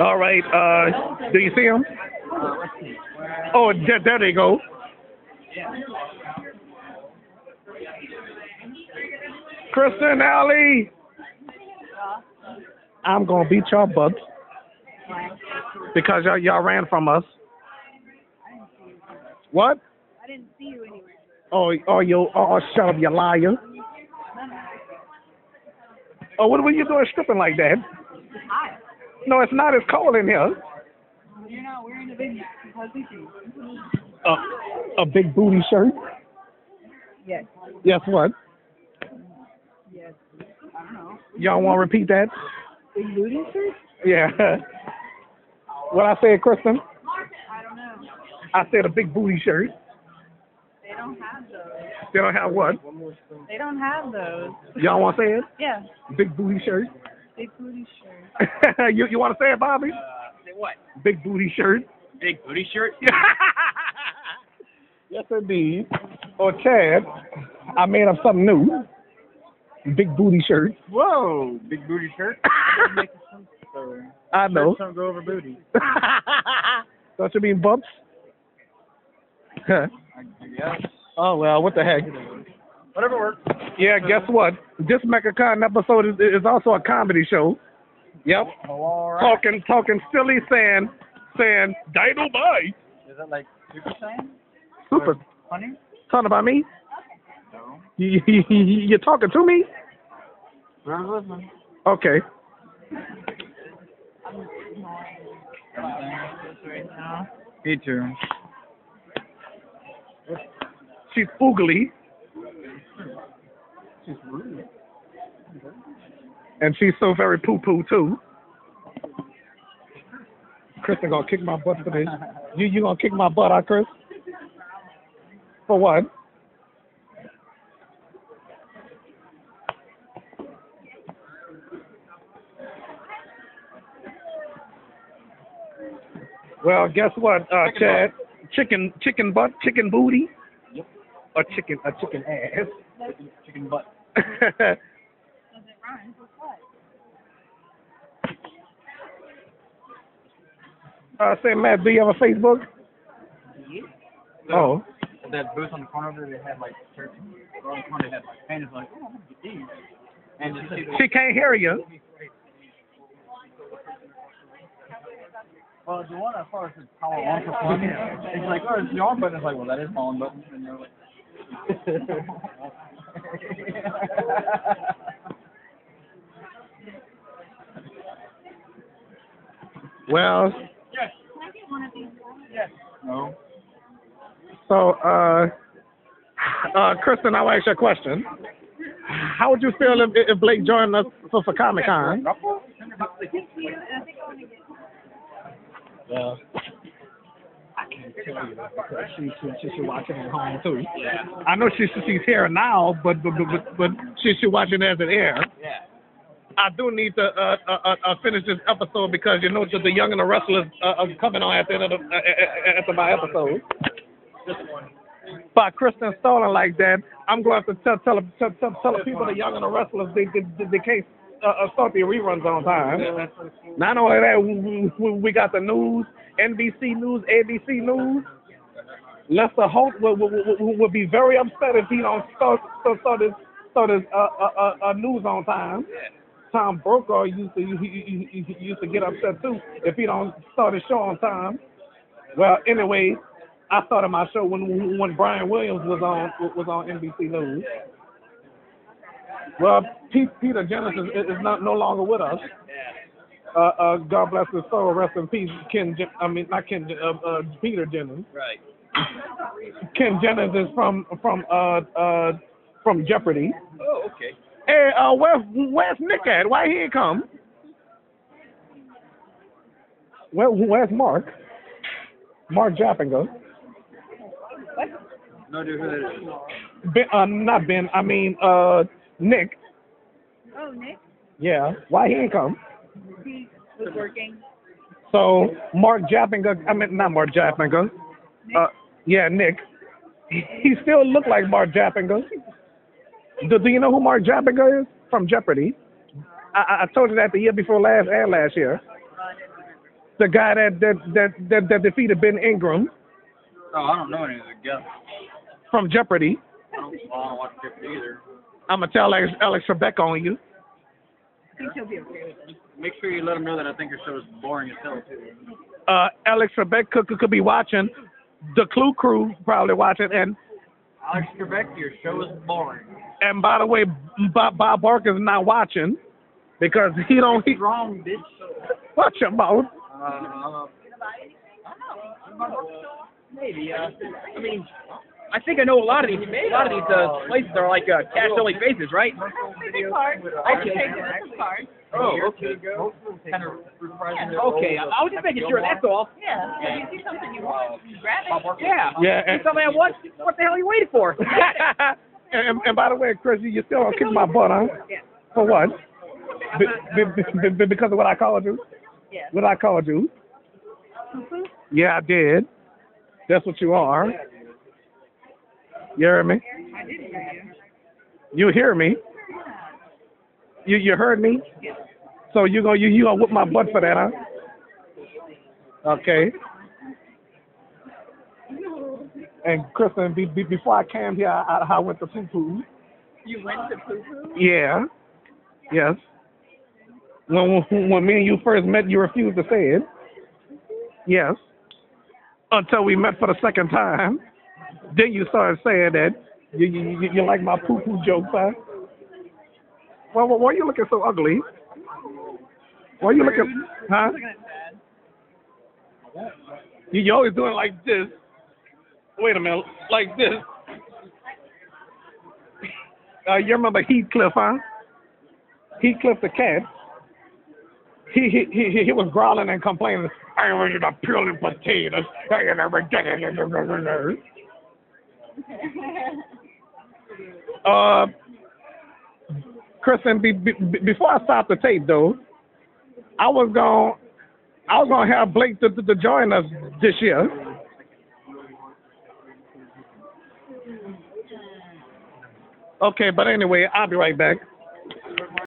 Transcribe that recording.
All right. Uh, do you see him? Oh, there, there they go. Kristen Alley. I'm gonna beat your butt because y'all, y'all ran from us. What? I didn't see you anywhere. Oh, oh, you, oh, oh, shut up, you liar. Oh, what were you doing stripping like that? It's hot. No, it's not. It's cold in here. You're not wearing a big fuzzy shoe. A, a big booty shirt. Yes. Yes, what? Yes. I don't know. Y'all want to repeat that? Big booty shirt? Yeah. what I said, Kristen? I don't know. I said a big booty shirt. They don't have those. They don't have what? They don't have those. Y'all want to say it? Yeah. Big booty shirt. Big booty shirt. you you want to say it, Bobby? Uh, say what? Big booty shirt. Big booty shirt? yes, indeed. Or Chad, I made up something new. Big booty shirt. Whoa, big booty shirt. I know. Don't go over booty. Don't you mean bumps? Huh. I guess. oh well, what the heck? Whatever works. Yeah, guess what? This MechaCon episode is, is also a comedy show. Yep. Oh, all right. Talking, talking silly, saying, saying, Dino bite. Is that like Super Saiyan? Super. Funny? Talking about me? No. You, you, you, you talking to me? Listening. Okay. Me too. She's oogly. She's rude. And she's so very poo poo too. Kristen gonna kick my butt for this. You you gonna kick my butt, huh, Chris? For what? Well, guess what, uh, Chicken Chad? Chicken chicken butt, chicken booty, Yep. or chicken a chicken ass. Chicken, chicken butt. Does it rhyme with what? uh, say, Matt, do you have a Facebook? Oh. That booth on the corner there, they had like shirts. On the corner, they had like painters like, oh, I'm gonna get these. And the She can't hear you. Well, the one as far as the power on for fun, it's like, oh, it's the arm button. It's like, well, that is my on button. And you're like, Well, yes, yes, no. so, uh, uh, Kristen, I'll ask you a question. How would you feel if, if Blake joined us for, for Comic Con? Thank you. And I think I want to get Well, I can't tell you that because she, she, she's watching at home too. Yeah. I know she, she's here now, but but but, but she, she's watching as it air. Yeah. I do need to uh, uh, uh, uh, finish this episode because you know that the Young and the Restless uh, are coming on at the end of the uh, uh, the my episode. By Kristen Stolen like that, I'm going to tell tell tell, tell, tell the people the Young and the Restless they they, they, they can't uh, start the reruns on time. Not only that, we, we, got the news, NBC News, ABC News. Lester Holt will, will, will be very upset if he don't start start, start his start his uh, uh, uh, uh, news on time. Tom Brokaw used to he, he, he, he used to get upset too if he don't start his show on time. Well, anyway, I started my show when when Brian Williams was on was on NBC News. Well, Pete, Peter Jennings is, is not no longer with us. Uh, uh, God bless his soul, rest in peace. Ken, I mean not Ken, uh, uh, Peter Jennings. Right. Ken Jennings is from from uh uh from Jeopardy. Oh, okay. Hey, uh, where where's Nick at? Why he ain't come? Where where's Mark? Mark Jappinger. No idea who that is. Ben, uh, not Ben. I mean, uh, Nick. Oh, Nick, Yeah. Why he ain't come? he was working. So Mark Jappinger. I mean, not Mark Jappinger. Uh, yeah, Nick. He still look like Mark Jappinger. Do, do you know who Mark Jappinger is from Jeopardy? I, I I told you that the year before last and last year. the guy that that that that, that defeated Ben Ingram Oh, I don't know any of the guests. from Jeopardy. I don't, well, I don't watch Jeopardy either. I'm gonna tell Alex, Alex Trebek on you. I think he'll be okay with it. Make sure you let them know that I think your show is boring as hell too. Uh, Alex Trebek could, could could be watching. The Clue Crew probably watching, and Alex Trebek, your show is boring. and by the way, Bob, Bob Barker is not watching because he don't. He, What's wrong, bitch? watch your mouth. Uh, maybe. Uh, I mean, I think I know a lot of these. A lot of these uh, places are like uh, cash only faces, right? Take card. I can take it as a card. Oh, okay. Kind of reprising their Okay, I was just making sure. That's all. Yeah. If you see something you want, you grab it. Yeah. Yeah, And and- something I want. What the hell are you waiting for? and, and by the way, Chris, you still don't kick my butt, huh? Yeah. For what? Be, be, be, be, because of what I called you? Yeah. What I called you? Poo-poo? Yeah, I did. That's what you are. You hear me? I did hear you. You hear me? You you heard me? So you gonna you you gonna whip my butt for that, huh? Okay. And Kristen, be, be, before I came here, I, I went to poo poo. You went to poo-poo? Yeah. Yes. When, when when me and you first met, you refused to say it. Yes. Until we met for the second time, then you started saying that you you, you, like my poo poo jokes, huh? Well, why are you looking so ugly? Why are you looking, huh? You, you always doing like this. Wait a minute, like this. Uh, you remember Heathcliff, huh? Heathcliff the cat. He he he he was growling and complaining. I was the peeling potatoes. Uh, Kristen, be, be, before I stop the tape though, I was going I was gonna have Blake to, to, to join us this year. Okay, but anyway, I'll be right back.